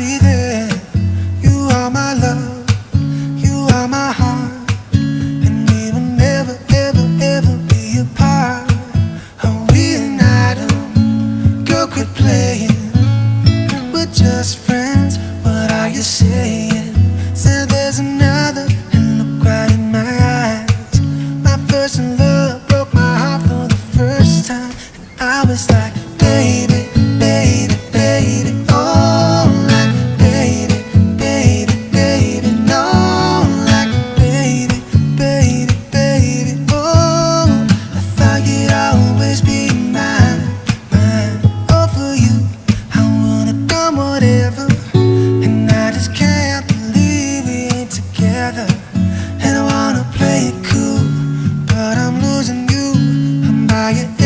You are my love, you are my heart, and we will never, ever, ever be apart. Oh, we an item, girl, quit playing. We're just friends. What are you saying? try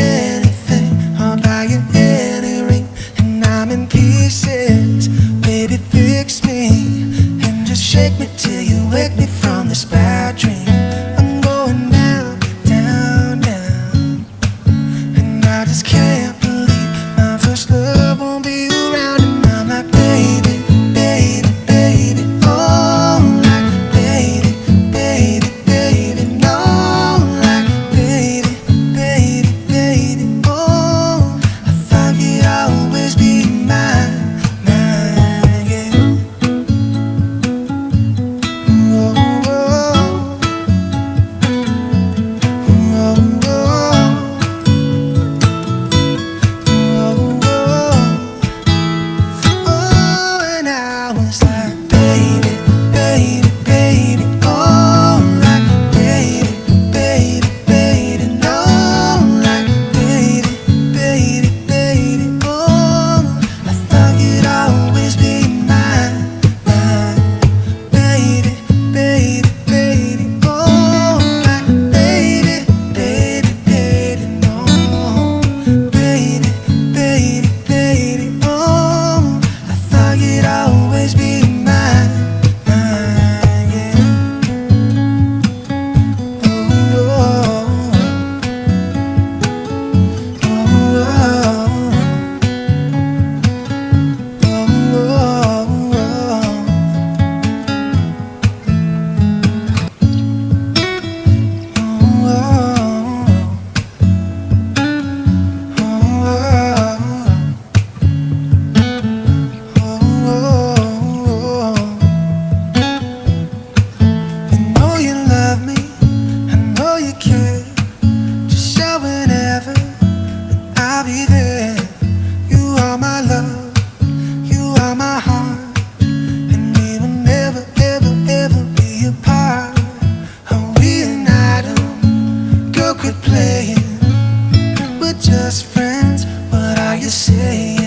you say